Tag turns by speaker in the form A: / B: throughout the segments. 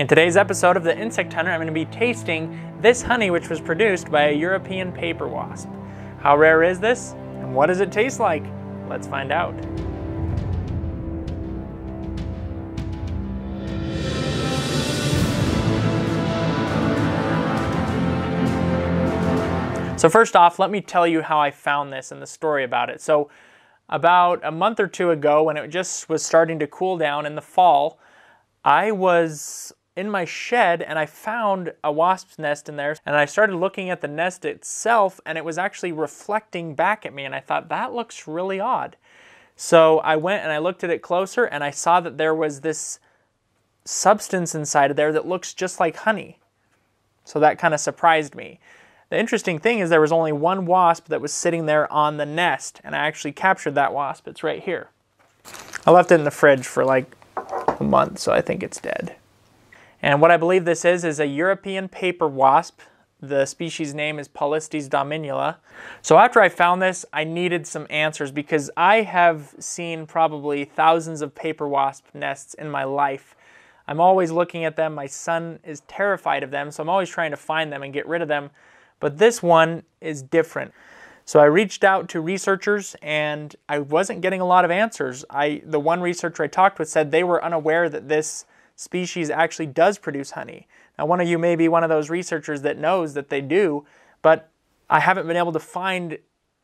A: In today's episode of The Insect Hunter, I'm going to be tasting this honey which was produced by a European paper wasp. How rare is this? And what does it taste like? Let's find out. So first off, let me tell you how I found this and the story about it. So about a month or two ago when it just was starting to cool down in the fall, I was in my shed and I found a wasp's nest in there and I started looking at the nest itself and it was actually reflecting back at me and I thought that looks really odd. So I went and I looked at it closer and I saw that there was this substance inside of there that looks just like honey. So that kind of surprised me. The interesting thing is there was only one wasp that was sitting there on the nest, and I actually captured that wasp. It's right here. I left it in the fridge for like a month, so I think it's dead. And what I believe this is is a European paper wasp. The species name is Polistes dominula. So after I found this, I needed some answers because I have seen probably thousands of paper wasp nests in my life. I'm always looking at them. My son is terrified of them, so I'm always trying to find them and get rid of them. But this one is different. So I reached out to researchers and I wasn't getting a lot of answers. I the one researcher I talked with said they were unaware that this species actually does produce honey. Now one of you may be one of those researchers that knows that they do, but I haven't been able to find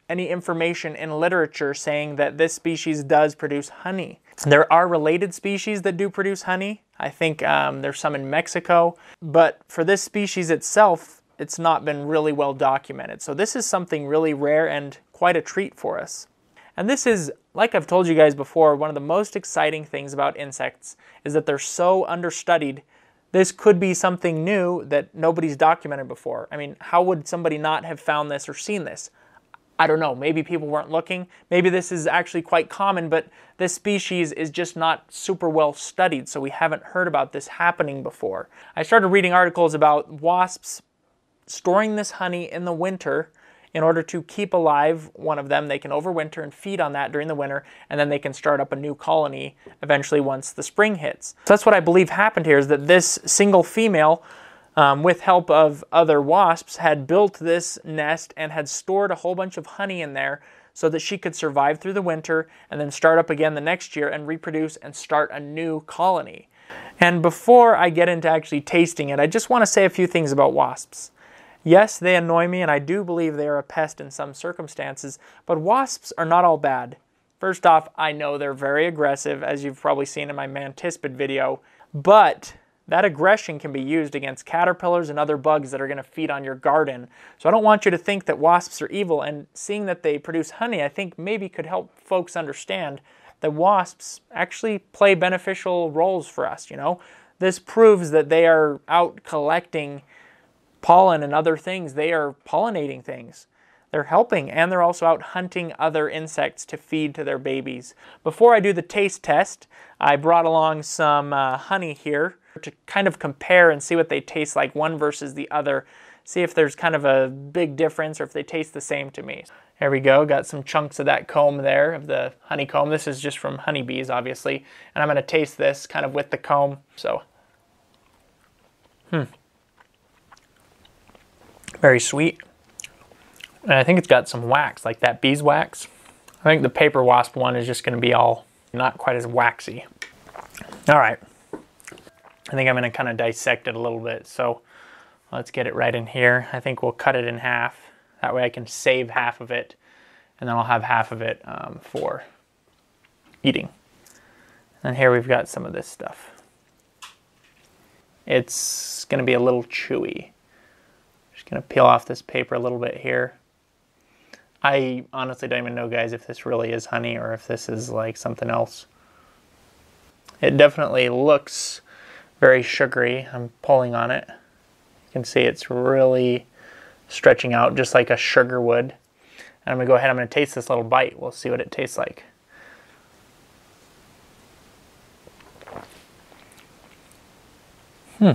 A: any information in literature saying that this species does produce honey. There are related species that do produce honey. I think um, there's some in Mexico, but for this species itself, it's not been really well documented. So this is something really rare and quite a treat for us. And this is, like I've told you guys before, one of the most exciting things about insects is that they're so understudied. This could be something new that nobody's documented before. I mean, how would somebody not have found this or seen this? I don't know, maybe people weren't looking. Maybe this is actually quite common, but this species is just not super well studied, so we haven't heard about this happening before. I started reading articles about wasps storing this honey in the winter in order to keep alive one of them. They can overwinter and feed on that during the winter, and then they can start up a new colony eventually once the spring hits. So that's what I believe happened here is that this single female, um, with help of other wasps, had built this nest and had stored a whole bunch of honey in there so that she could survive through the winter and then start up again the next year and reproduce and start a new colony. And before I get into actually tasting it, I just want to say a few things about wasps. Yes, they annoy me, and I do believe they are a pest in some circumstances, but wasps are not all bad. First off, I know they're very aggressive, as you've probably seen in my mantispid video, but that aggression can be used against caterpillars and other bugs that are going to feed on your garden. So I don't want you to think that wasps are evil, and seeing that they produce honey, I think maybe could help folks understand that wasps actually play beneficial roles for us, you know? This proves that they are out collecting pollen and other things, they are pollinating things. They're helping and they're also out hunting other insects to feed to their babies. Before I do the taste test, I brought along some uh, honey here to kind of compare and see what they taste like one versus the other. See if there's kind of a big difference or if they taste the same to me. There we go, got some chunks of that comb there, of the honeycomb. This is just from honeybees, obviously. And I'm gonna taste this kind of with the comb, so. Hmm very sweet. And I think it's got some wax, like that beeswax. I think the paper wasp one is just gonna be all not quite as waxy. All right, I think I'm gonna kind of dissect it a little bit. So let's get it right in here. I think we'll cut it in half. That way I can save half of it and then I'll have half of it um, for eating. And here we've got some of this stuff. It's gonna be a little chewy. Gonna peel off this paper a little bit here. I honestly don't even know, guys, if this really is honey or if this is like something else. It definitely looks very sugary. I'm pulling on it. You can see it's really stretching out just like a sugar would. And I'm gonna go ahead, I'm gonna taste this little bite. We'll see what it tastes like. Hmm.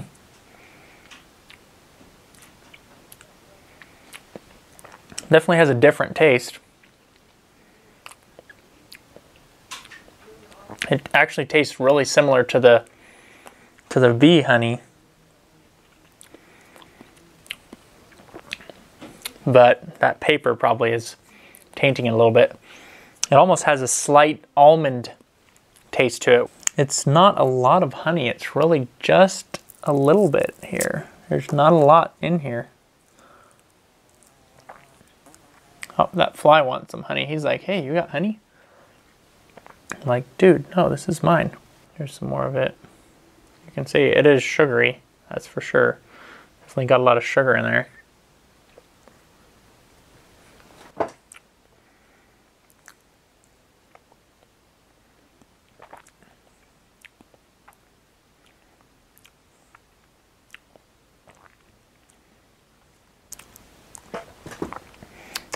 A: Definitely has a different taste. It actually tastes really similar to the to the bee honey. But that paper probably is tainting it a little bit. It almost has a slight almond taste to it. It's not a lot of honey. It's really just a little bit here. There's not a lot in here. Oh, that fly wants some honey. He's like, hey, you got honey? I'm like, dude, no, this is mine. Here's some more of it. You can see it is sugary, that's for sure. Definitely got a lot of sugar in there.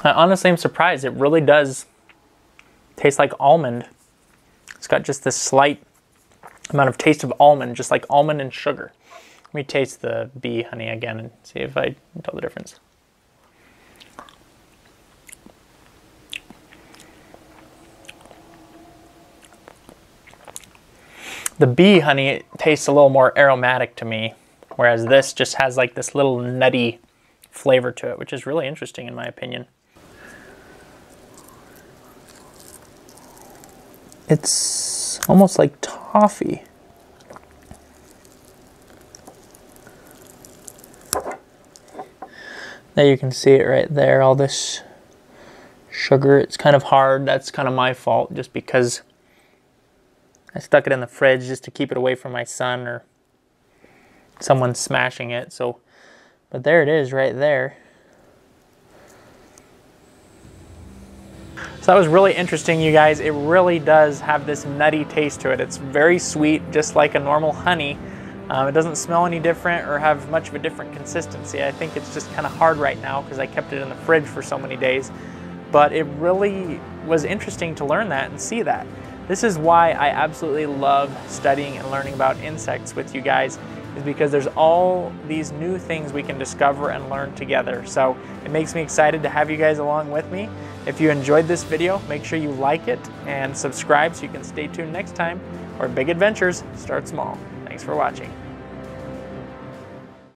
A: I honestly am surprised. It really does taste like almond. It's got just this slight amount of taste of almond, just like almond and sugar. Let me taste the bee honey again and see if I can tell the difference. The bee honey tastes a little more aromatic to me, whereas this just has like this little nutty flavor to it, which is really interesting in my opinion. It's almost like toffee. There you can see it right there, all this sugar. It's kind of hard. That's kind of my fault just because I stuck it in the fridge just to keep it away from my son or someone smashing it. So, but there it is right there. So that was really interesting, you guys. It really does have this nutty taste to it. It's very sweet, just like a normal honey. Um, it doesn't smell any different or have much of a different consistency. I think it's just kind of hard right now because I kept it in the fridge for so many days. But it really was interesting to learn that and see that. This is why I absolutely love studying and learning about insects with you guys is because there's all these new things we can discover and learn together. So it makes me excited to have you guys along with me. If you enjoyed this video, make sure you like it and subscribe so you can stay tuned next time where big adventures start small. Thanks for watching.